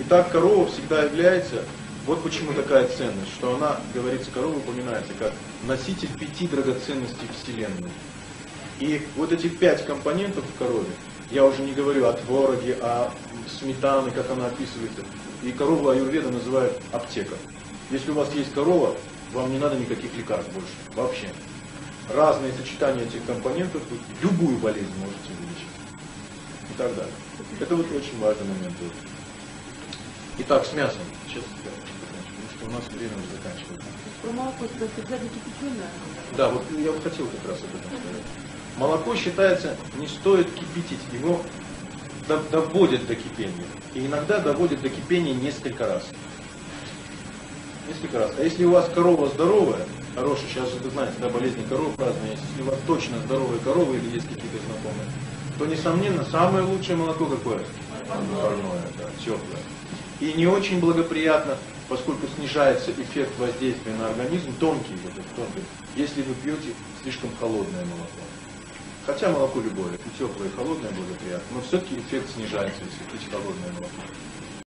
Итак, корова всегда является, вот почему такая ценность, что она, говорится, корова упоминается как носитель пяти драгоценностей Вселенной. И вот эти пять компонентов в корове, я уже не говорю о твороге, о сметане, как она описывается, и корову аюрведа называют аптека. Если у вас есть корова, вам не надо никаких лекарств больше, вообще. Разные сочетания этих компонентов, вы любую болезнь можете вылечить. И так далее. Это вот очень важный момент. Итак, с мясом. Сейчас потому что у нас время уже заканчивается. Про молоко это всегда кипяченое? Да, вот я вот хотел как раз об этом сказать. Молоко считается, не стоит кипятить, его доводят до кипения. И иногда доводят до кипения несколько раз. Несколько раз. А если у вас корова здоровая, хорошая, сейчас же вы знаете, да, болезни коров разные, если у вас точно здоровые коровы или есть какие-то знакомые, то, несомненно, самое лучшее молоко какое? Парное, да, теплое. И не очень благоприятно, поскольку снижается эффект воздействия на организм, тонкий, вот этот тонкий, если вы пьете слишком холодное молоко. Хотя молоко любое, и теплое, и холодное благоприятно, но все-таки эффект снижается, если пить холодное молоко.